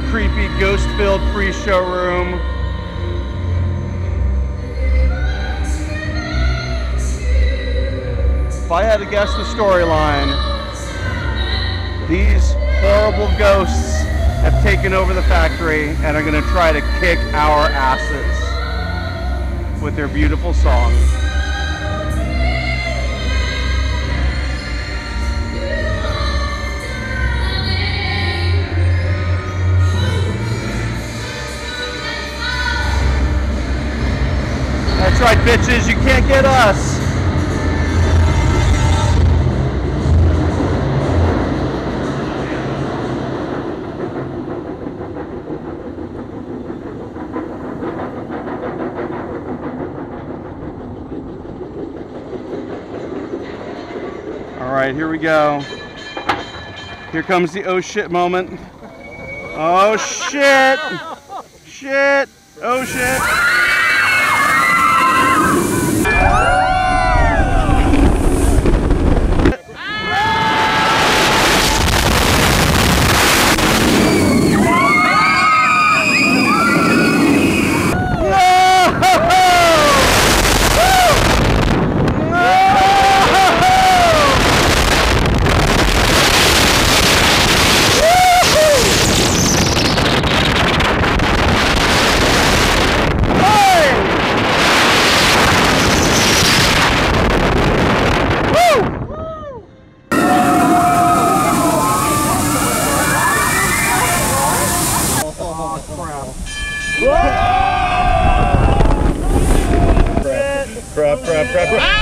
creepy, ghost-filled pre-showroom. If I had to guess the storyline, these horrible ghosts have taken over the factory and are going to try to kick our asses with their beautiful song. Right, bitches, you can't get us. All right, here we go. Here comes the oh shit moment. Oh shit! Shit! Oh shit! Crap, crap, crap, crap.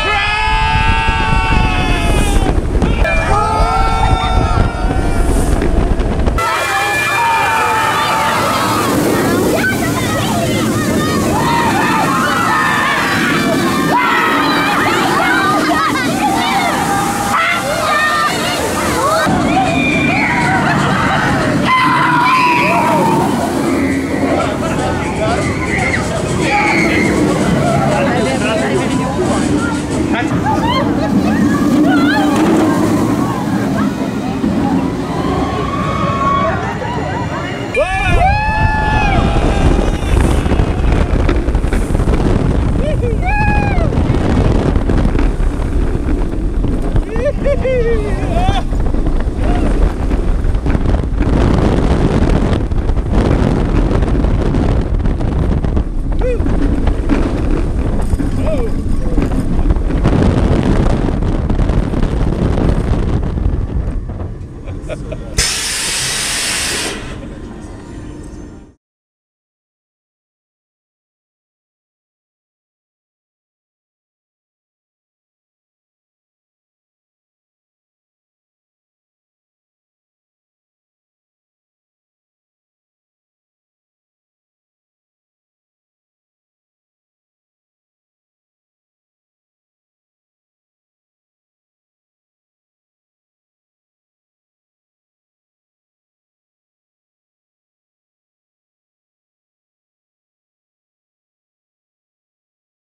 Isso,